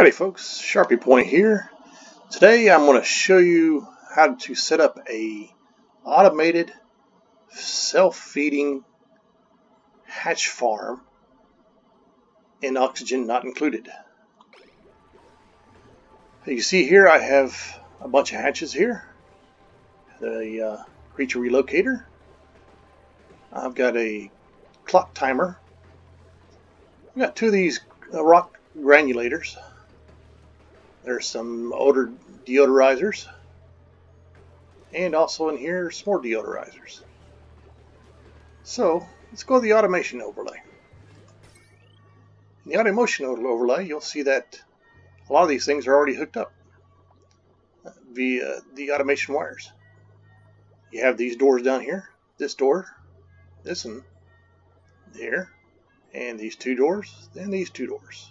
Howdy folks, Sharpie Point here. Today I'm going to show you how to set up a automated self-feeding hatch farm in oxygen not included. You see here I have a bunch of hatches here. The uh, creature relocator. I've got a clock timer. I've got two of these rock granulators. There's some odor deodorizers. And also in here, some more deodorizers. So, let's go to the automation overlay. In the automation overlay, you'll see that a lot of these things are already hooked up via the automation wires. You have these doors down here, this door, this one, there, and these two doors, and these two doors.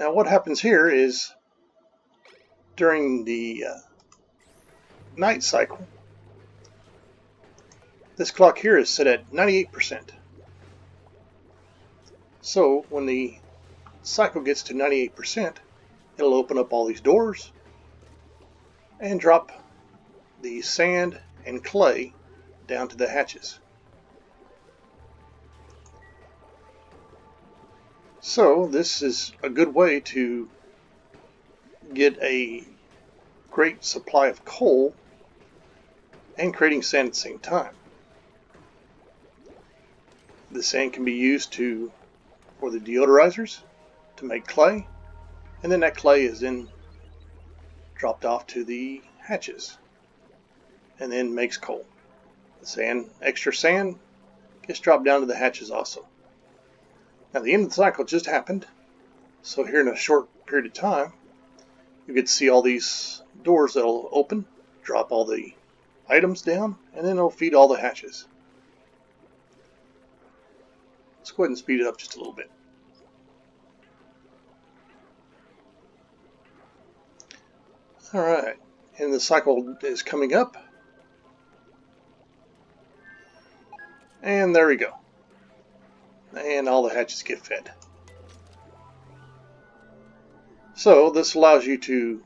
Now what happens here is during the uh, night cycle, this clock here is set at 98%. So when the cycle gets to 98%, it'll open up all these doors and drop the sand and clay down to the hatches. So this is a good way to get a great supply of coal and creating sand at the same time. The sand can be used to for the deodorizers to make clay and then that clay is then dropped off to the hatches and then makes coal. The sand, extra sand gets dropped down to the hatches also. Now the end of the cycle just happened, so here in a short period of time, you to see all these doors that'll open, drop all the items down, and then it'll feed all the hatches. Let's go ahead and speed it up just a little bit. Alright, and the cycle is coming up. And there we go and all the hatches get fed. So this allows you to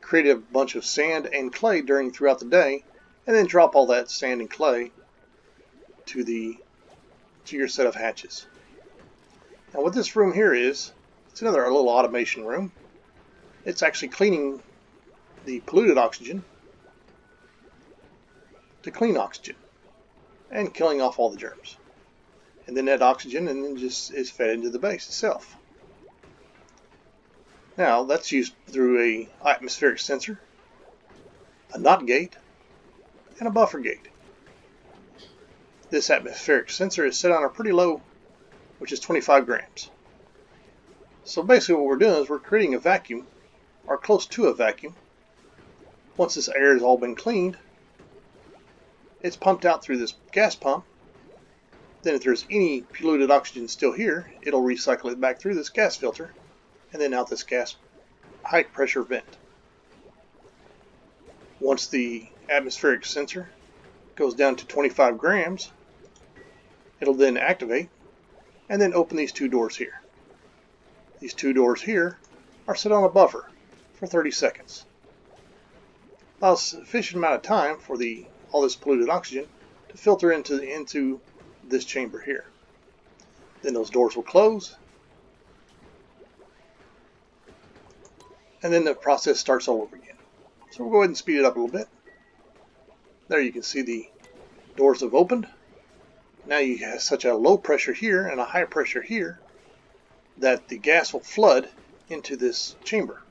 create a bunch of sand and clay during throughout the day and then drop all that sand and clay to the to your set of hatches. Now what this room here is, it's another little automation room. It's actually cleaning the polluted oxygen to clean oxygen and killing off all the germs and then that oxygen and then just is fed into the base itself. Now that's used through a atmospheric sensor, a NOT gate, and a buffer gate. This atmospheric sensor is set on a pretty low, which is 25 grams. So basically what we're doing is we're creating a vacuum, or close to a vacuum. Once this air has all been cleaned, it's pumped out through this gas pump then if there's any polluted oxygen still here, it'll recycle it back through this gas filter and then out this gas high pressure vent. Once the atmospheric sensor goes down to 25 grams, it'll then activate and then open these two doors here. These two doors here are set on a buffer for 30 seconds. Allows sufficient amount of time for the all this polluted oxygen to filter into, the into this chamber here. Then those doors will close. And then the process starts all over again. So we'll go ahead and speed it up a little bit. There you can see the doors have opened. Now you have such a low pressure here and a high pressure here that the gas will flood into this chamber.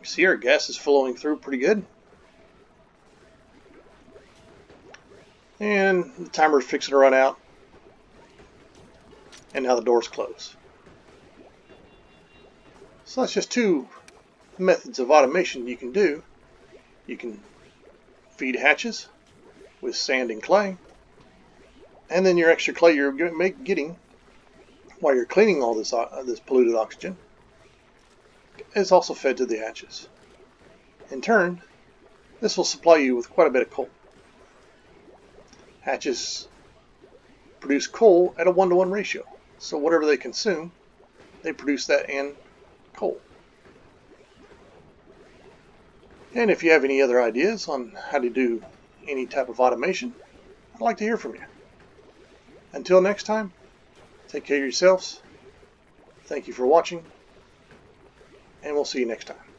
You see our gas is flowing through pretty good. And the timer's fixing to run out. And now the doors close. So that's just two methods of automation you can do. You can feed hatches with sand and clay. And then your extra clay you're getting while you're cleaning all this, uh, this polluted oxygen is also fed to the hatches. In turn, this will supply you with quite a bit of coal hatches produce coal at a one-to-one -one ratio. So whatever they consume, they produce that in coal. And if you have any other ideas on how to do any type of automation, I'd like to hear from you. Until next time, take care of yourselves. Thank you for watching, and we'll see you next time.